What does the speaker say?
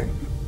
nothing.